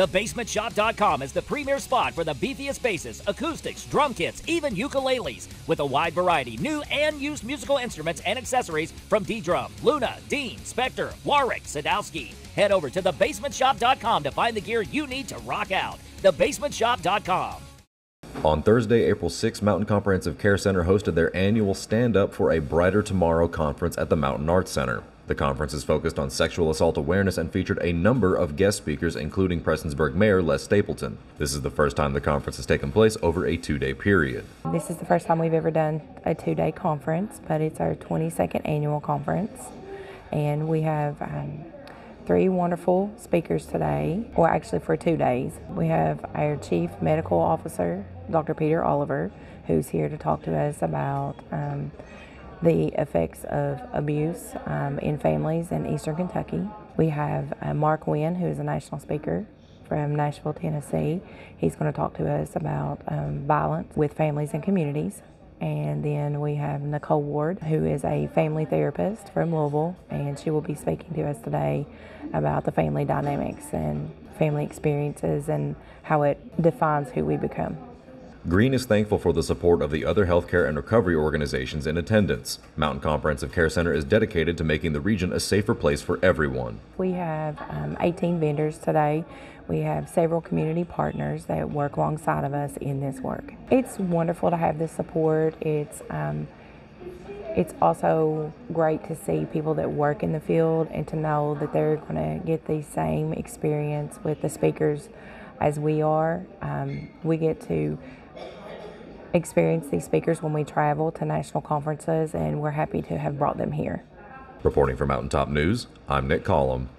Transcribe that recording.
TheBasementShop.com is the premier spot for the beefiest basses, acoustics, drum kits, even ukuleles, with a wide variety new and used musical instruments and accessories from D-Drum, Luna, Dean, Spectre, Warwick, Sadowski. Head over to TheBasementShop.com to find the gear you need to rock out. TheBasementShop.com. On Thursday, April 6, Mountain Comprehensive Care Center hosted their annual Stand Up for a Brighter Tomorrow conference at the Mountain Arts Center. The conference is focused on sexual assault awareness and featured a number of guest speakers, including Prestonsburg Mayor Les Stapleton. This is the first time the conference has taken place over a two day period. This is the first time we've ever done a two day conference, but it's our 22nd annual conference. And we have um, three wonderful speakers today, or actually for two days. We have our Chief Medical Officer, Dr. Peter Oliver, who's here to talk to us about. Um, the effects of abuse um, in families in eastern Kentucky. We have uh, Mark Wynn, who is a national speaker from Nashville, Tennessee. He's going to talk to us about um, violence with families and communities. And then we have Nicole Ward, who is a family therapist from Louisville, and she will be speaking to us today about the family dynamics and family experiences and how it defines who we become. Green is thankful for the support of the other healthcare and recovery organizations in attendance. Mountain Comprehensive Care Center is dedicated to making the region a safer place for everyone. We have um, 18 vendors today. We have several community partners that work alongside of us in this work. It's wonderful to have this support. It's um, it's also great to see people that work in the field and to know that they're going to get the same experience with the speakers as we are. Um, we get to experience these speakers when we travel to national conferences, and we're happy to have brought them here. Reporting for Mountaintop News, I'm Nick Collum.